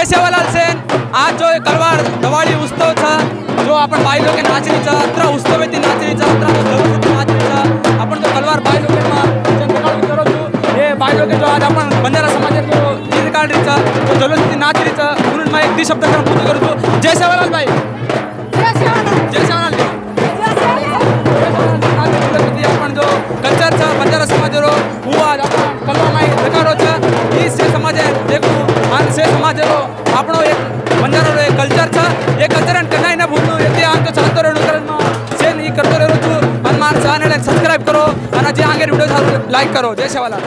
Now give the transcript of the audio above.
जय सेवालाल सेन आज जो कलवार दिवाळी उत्सव था जो आपण बाई लोक नाचणीचा अत्र उत्सव येते नाचणीचा अत्र नाचणीचा आपण जो कलवार बाई लोक हे बाई लोक जो आज आपण बंजारा समाजात जो गीत काढरीचा तो जलोस्ती नाचणीचा म्हणून मी एक ती शब्द पूर्ण करतो जय सेवालाल बाई जय सेवालाल आपण जो कल्चरचा बंजारा समाजरो हुआ आपण कलवा आपको चाहते रहो शेयर नहीं करते रहो तो हमारे चैनल सब्सक्राइब करो। और जे आगे वीडियो लाइक करो। जय सवाला